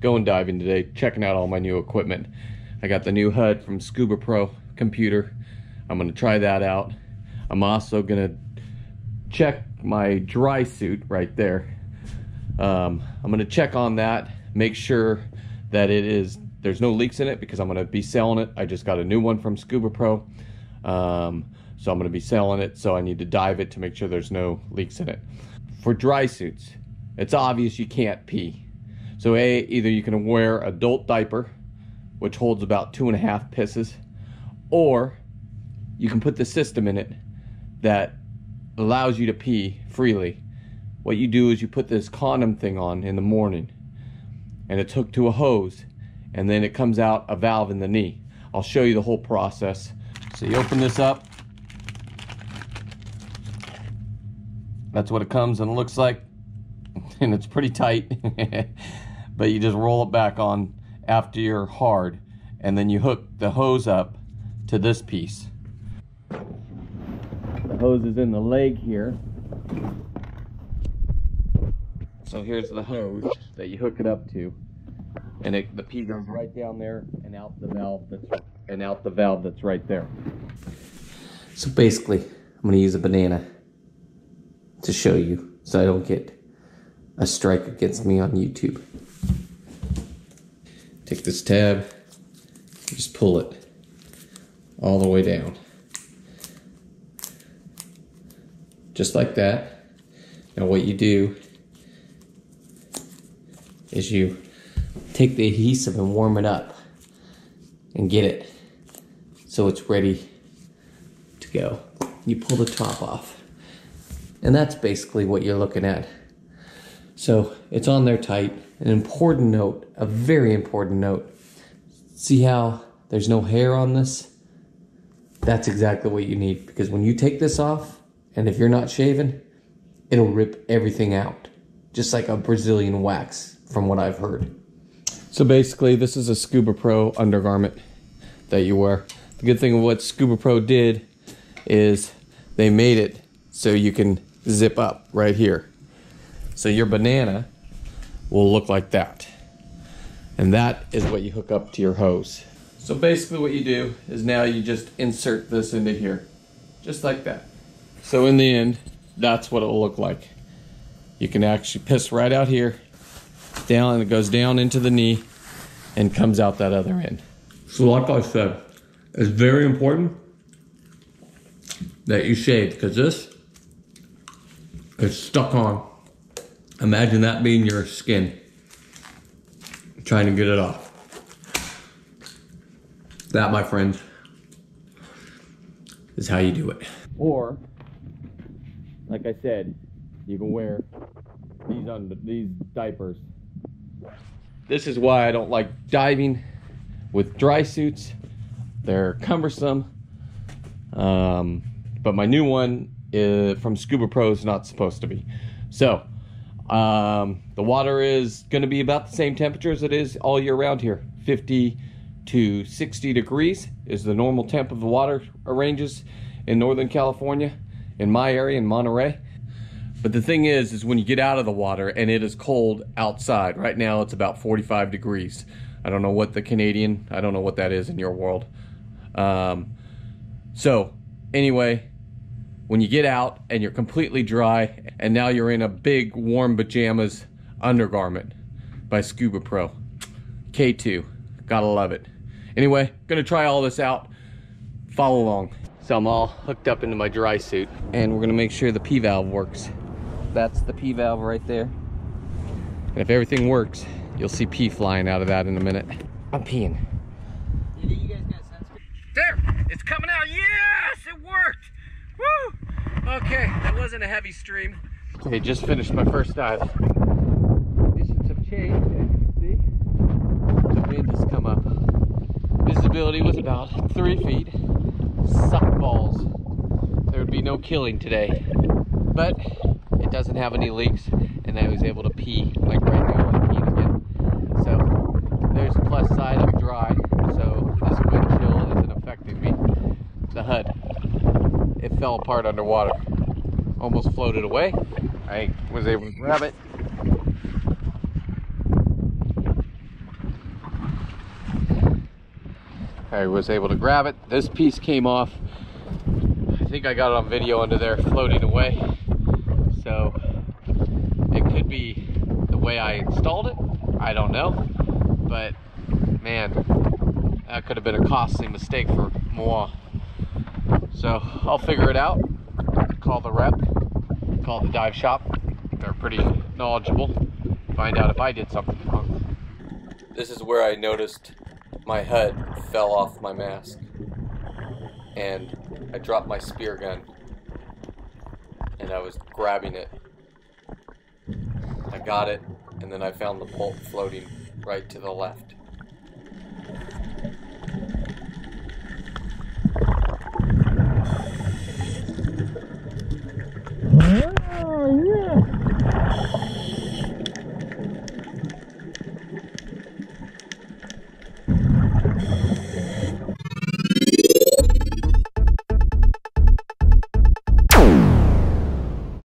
going diving today, checking out all my new equipment. I got the new HUD from Scuba Pro computer. I'm gonna try that out. I'm also gonna check my dry suit right there. Um, I'm gonna check on that, make sure that it is, there's no leaks in it because I'm gonna be selling it. I just got a new one from Scuba Pro. Um, so I'm gonna be selling it. So I need to dive it to make sure there's no leaks in it. For dry suits, it's obvious you can't pee. So A, either you can wear adult diaper, which holds about two and a half pisses, or you can put the system in it that allows you to pee freely. What you do is you put this condom thing on in the morning and it's hooked to a hose and then it comes out a valve in the knee. I'll show you the whole process. So you open this up. That's what it comes and looks like. And it's pretty tight. but you just roll it back on after you're hard. And then you hook the hose up to this piece. The hose is in the leg here. So here's the hose that you hook it up to. And it, the pee goes right down there and out the valve that's and out the valve that's right there. So basically, I'm gonna use a banana to show you so I don't get a strike against me on YouTube. Take this tab, just pull it all the way down. Just like that. Now what you do is you take the adhesive and warm it up and get it so it's ready to go. You pull the top off. And that's basically what you're looking at. So it's on there tight. An important note, a very important note. See how there's no hair on this? That's exactly what you need because when you take this off, and if you're not shaven, it'll rip everything out. Just like a Brazilian wax, from what I've heard. So basically, this is a Scuba Pro undergarment that you wear. The good thing of what Scuba Pro did is they made it so you can zip up right here. So your banana will look like that. And that is what you hook up to your hose. So basically what you do is now you just insert this into here, just like that. So in the end, that's what it will look like. You can actually piss right out here, down, and it goes down into the knee and comes out that other end. So like I said, it's very important that you shave because this is stuck on. Imagine that being your skin. Trying to get it off. That, my friends, is how you do it. Or, like I said, you can wear these under these diapers. This is why I don't like diving with dry suits. They're cumbersome. Um, but my new one is, from Scuba Pro is not supposed to be. So, um, the water is going to be about the same temperature as it is all year round here. 50 to 60 degrees is the normal temp of the water ranges in Northern California, in my area, in Monterey. But the thing is, is when you get out of the water and it is cold outside, right now it's about 45 degrees. I don't know what the Canadian, I don't know what that is in your world. Um, so anyway, when you get out and you're completely dry and now you're in a big warm pajamas undergarment by Scuba Pro. K2, gotta love it. Anyway, gonna try all this out. Follow along. So I'm all hooked up into my dry suit and we're gonna make sure the P-valve works. That's the P-valve right there. And if everything works, you'll see pee flying out of that in a minute. I'm peeing. There, it's coming out. Yes, it worked. Woo! Okay, that wasn't a heavy stream. Okay, just finished my first dive. Conditions have changed, as you can see. The wind has come up. Visibility was about three feet. Suck balls. There would be no killing today. But it doesn't have any leaks, and I was able to pee, like right now. So there's the plus side, I'm dry, so this wind chill isn't affecting me. The HUD, it fell apart underwater. Almost floated away. I was able to grab it. I was able to grab it. This piece came off. I think I got it on video under there floating away. So it could be the way I installed it. I don't know. But man, that could have been a costly mistake for Moa. So I'll figure it out. Call the rep, call the dive shop. They're pretty knowledgeable. Find out if I did something wrong. This is where I noticed my HUD fell off my mask. And I dropped my spear gun. And I was grabbing it. I got it, and then I found the bolt floating right to the left.